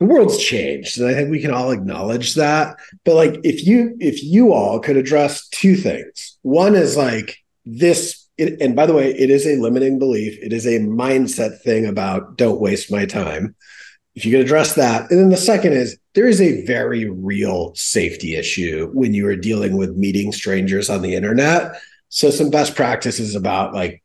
the world's changed and i think we can all acknowledge that. But like if you if you all could address two things. One is like this it, and by the way it is a limiting belief. It is a mindset thing about don't waste my time. If you could address that. And then the second is there is a very real safety issue when you are dealing with meeting strangers on the internet. So some best practices about like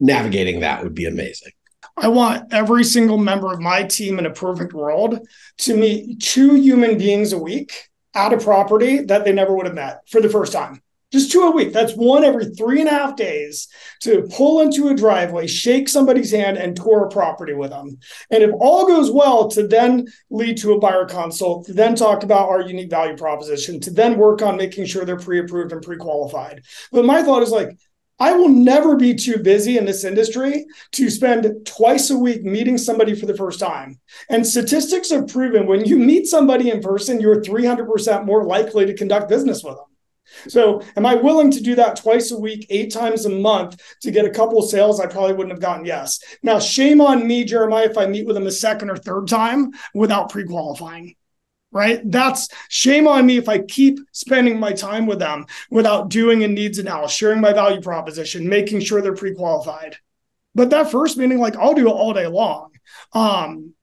navigating that would be amazing I want every single member of my team in a perfect world to meet two human beings a week at a property that they never would have met for the first time. Just two a week. That's one every three and a half days to pull into a driveway, shake somebody's hand, and tour a property with them. And if all goes well, to then lead to a buyer consult, to then talk about our unique value proposition, to then work on making sure they're pre approved and pre qualified. But my thought is like, I will never be too busy in this industry to spend twice a week meeting somebody for the first time. And statistics have proven when you meet somebody in person, you're 300% more likely to conduct business with them. So, am I willing to do that twice a week, eight times a month to get a couple of sales? I probably wouldn't have gotten yes. Now, shame on me, Jeremiah, if I meet with them a second or third time without pre qualifying right? That's shame on me if I keep spending my time with them without doing a needs analysis, sharing my value proposition, making sure they're pre-qualified. But that first meeting, like I'll do it all day long. Um,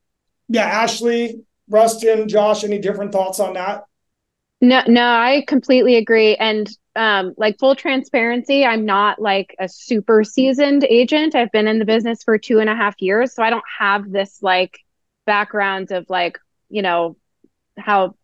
yeah, Ashley, Rustin, Josh, any different thoughts on that? No, no, I completely agree. And um, like full transparency, I'm not like a super seasoned agent. I've been in the business for two and a half years. So I don't have this like background of like, you know, how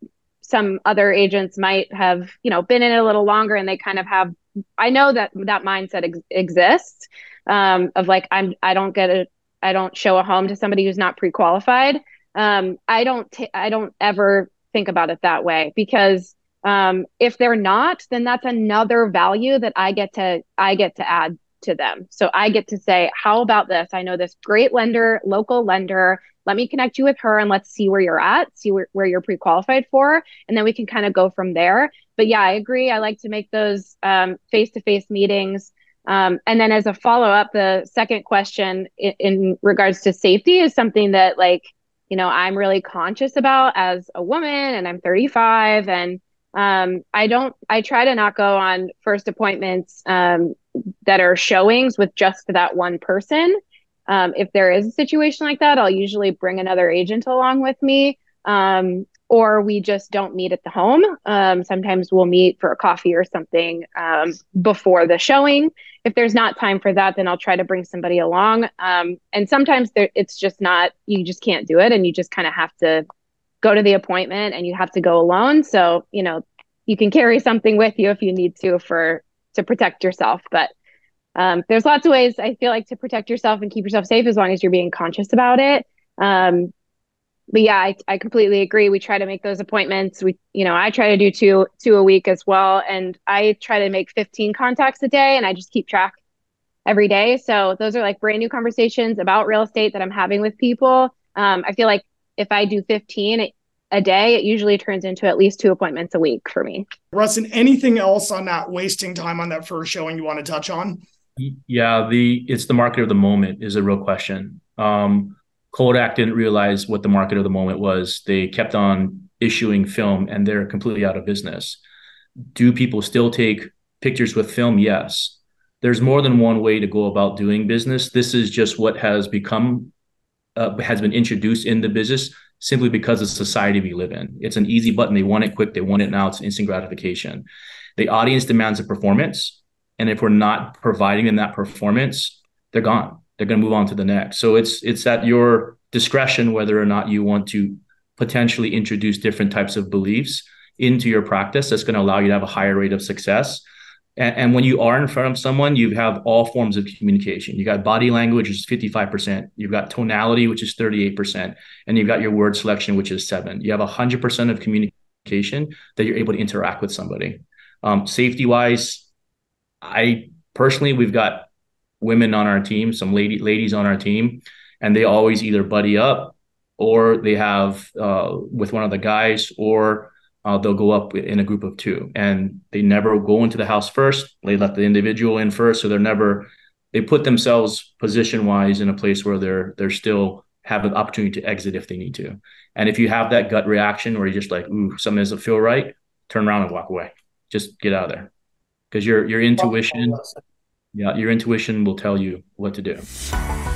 some other agents might have, you know, been in it a little longer and they kind of have. I know that that mindset ex- exists um, of like I'm I don't get a I don't show a home to somebody who's not pre-qualified. Um, I don't t- I don't ever think about it that way because um, if they're not, then that's another value that I get to I get to add to them. So I get to say, how about this? I know this great lender, local lender let me connect you with her and let's see where you're at, see where, where you're pre-qualified for, and then we can kind of go from there. But yeah, I agree. I like to make those um, face-to-face meetings. Um, and then as a follow-up, the second question in, in regards to safety is something that like, you know, I'm really conscious about as a woman and I'm 35 and um, I don't, I try to not go on first appointments um, that are showings with just that one person. Um, if there is a situation like that, I'll usually bring another agent along with me. Um, or we just don't meet at the home. Um, sometimes we'll meet for a coffee or something um, before the showing. If there's not time for that, then I'll try to bring somebody along. Um, and sometimes there, it's just not, you just can't do it. And you just kind of have to go to the appointment and you have to go alone. So, you know, you can carry something with you if you need to for to protect yourself. But um, there's lots of ways I feel like to protect yourself and keep yourself safe as long as you're being conscious about it. Um, but yeah, I, I completely agree. We try to make those appointments. We, you know, I try to do two two a week as well, and I try to make 15 contacts a day, and I just keep track every day. So those are like brand new conversations about real estate that I'm having with people. Um, I feel like if I do 15 a day, it usually turns into at least two appointments a week for me. Rustin, anything else on that wasting time on that first showing you want to touch on? Yeah, the it's the market of the moment is a real question. Um, Kodak didn't realize what the market of the moment was. They kept on issuing film, and they're completely out of business. Do people still take pictures with film? Yes. There's more than one way to go about doing business. This is just what has become uh, has been introduced in the business simply because of society we live in. It's an easy button. They want it quick. They want it now. It's instant gratification. The audience demands a performance. And if we're not providing them that performance, they're gone. They're going to move on to the next. So it's it's at your discretion whether or not you want to potentially introduce different types of beliefs into your practice that's going to allow you to have a higher rate of success. And, and when you are in front of someone, you have all forms of communication. You got body language, which is 55%. You've got tonality, which is 38%. And you've got your word selection, which is seven. You have 100% of communication that you're able to interact with somebody. Um, safety wise, I personally, we've got women on our team, some lady ladies on our team, and they always either buddy up or they have uh, with one of the guys, or uh, they'll go up in a group of two, and they never go into the house first. They let the individual in first, so they're never they put themselves position wise in a place where they're they're still have an opportunity to exit if they need to. And if you have that gut reaction where you're just like, ooh, something doesn't feel right, turn around and walk away. Just get out of there. Because your your intuition, yeah, your intuition will tell you what to do.